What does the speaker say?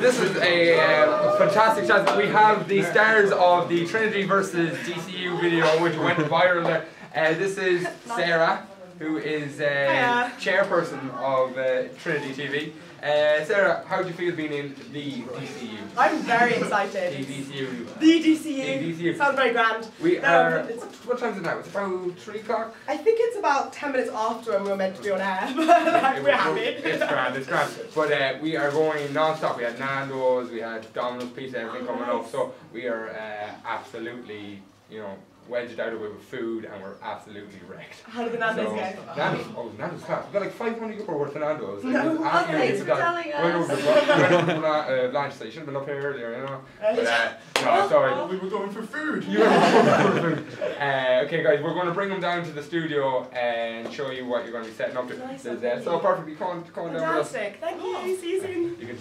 this is a uh, fantastic chance. We have the stars of the Trinity versus DCU video, which went viral. Uh, this is Sarah, who is uh, chairperson of uh, Trinity TV. Uh, Sarah, how do you feel being in the DCU? I'm very The excited. DCU. The DCU. The DCU. Sounds very grand. We No, are. it's- What time is it now? It's about three o'clock. I think it's about 10 minutes after when we were meant to be on air, but we're happy. It's grand, it's grand. But uh, we are going non-stop. We had Nando's, we had Domino's Pizza, everything coming up. So we are uh, absolutely, you know, wedged out of it with food and we're absolutely wrecked. How did the Nando's so, go? Nando's, oh, Nando's class. We got like 500 euro worth of Nando's. It No. was absolutely thanks for fantastic. telling Went over us. the bla- went over the uh, lunch, so you should have been up here earlier, you know. But uh, no, sorry. We were going for food. You are uh, okay, guys, we're going to bring them down to the studio and show you what you're going to be setting up to. Nice, There's, thank uh, so you. perfect. Come come down with us. Fantastic. Thank you. See you soon. You can